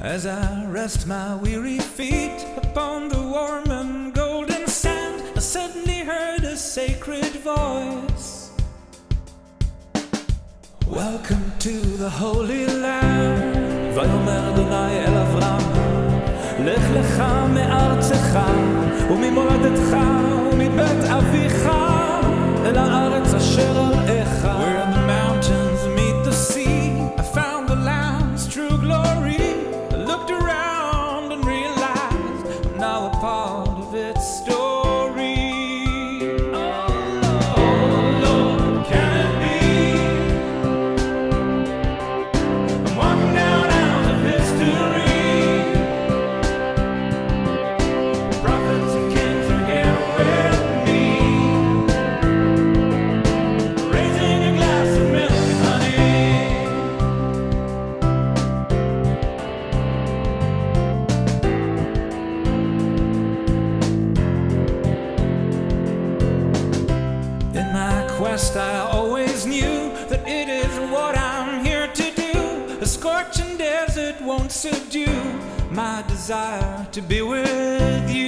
As I rest my weary feet upon the warm and golden sand, I suddenly heard a sacred voice. Welcome to the Holy Land. ויאמר אדוני אל אברהם, לך לך מארצך וממולדתך ומבית אביך אל הארץ quest, I always knew that it is what I'm here to do. A scorching desert won't subdue my desire to be with you.